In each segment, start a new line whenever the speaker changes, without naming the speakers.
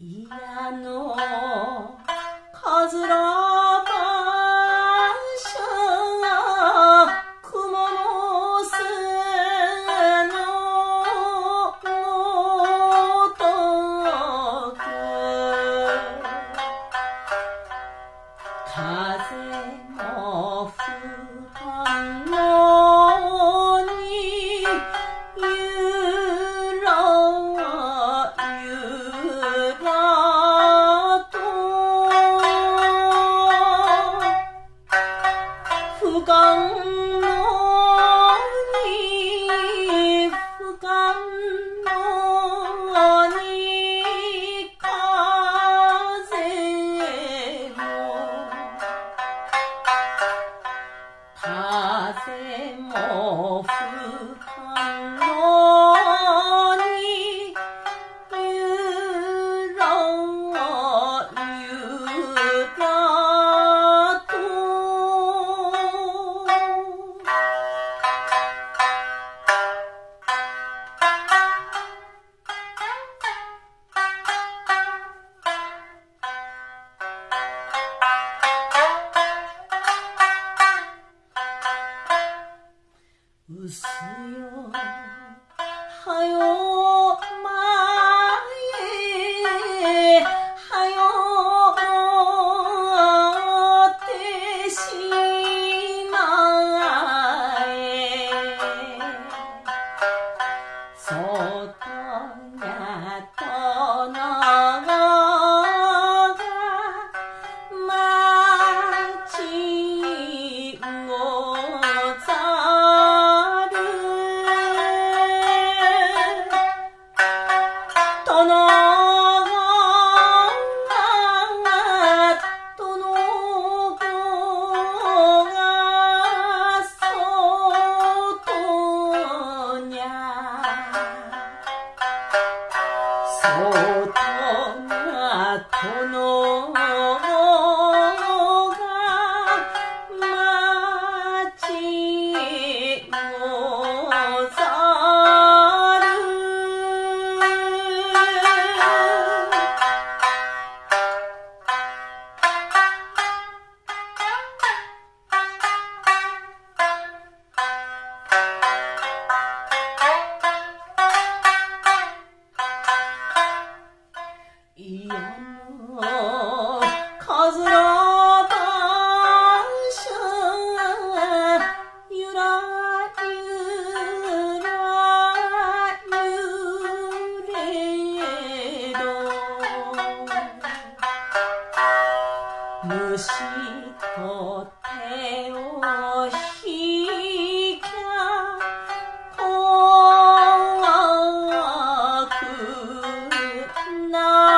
いやのかずら風も吹うよはよまえはよってしまえそうしと手を引きゃ怖くない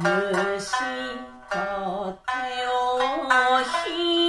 虫と手を引い